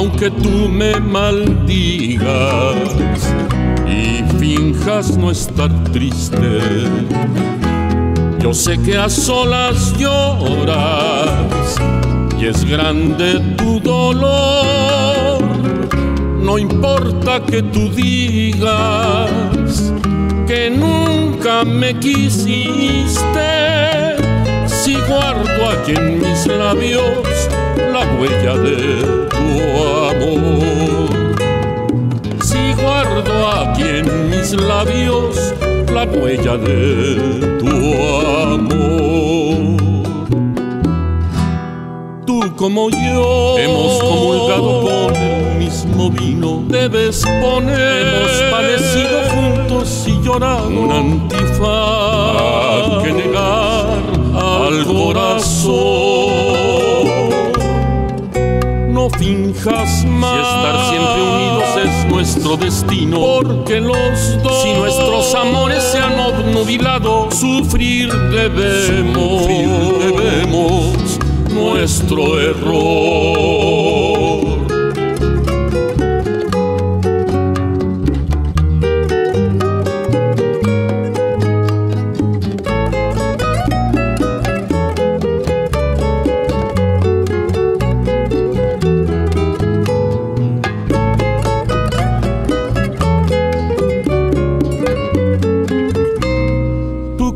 aunque tú me maldigas y finjas no estar triste. Yo sé que a solas lloras y es grande tu dolor. No importa que tú digas que nunca me quisiste, si guardo aquí en mis labios la huella de tu amor. Si guardo aquí en mis labios la huella de tu amor. Tú como yo hemos comulgado con el mismo vino, debes poner. Hemos padecido juntos y llorado un antifaz No finjas más. Si estar siempre unidos es nuestro destino. Porque los dos, si nuestros amores se han obnubilado, sufrir debemos. Sufrir debemos nuestro error.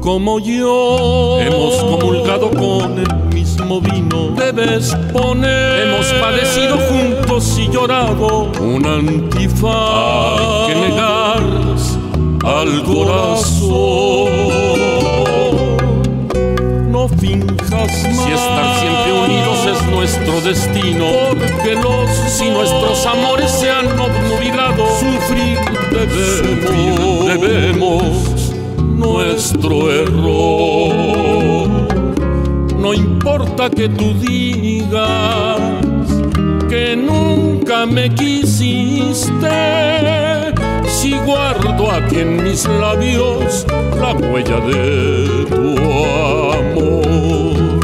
Como yo hemos comulgado con el mismo vino. Debes poner. Hemos padecido juntos y llorado un antifaz que negar al corazón. No finjas más. Si estar siempre unidos es nuestro destino. Porque los si nuestros amores nuestro error. No importa que tú digas que nunca me quisiste, si guardo aquí en mis labios la huella de tu amor.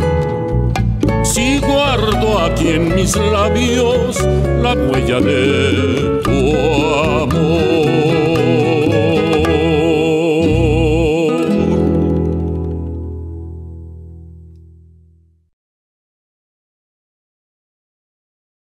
Si guardo aquí en mis labios la huella de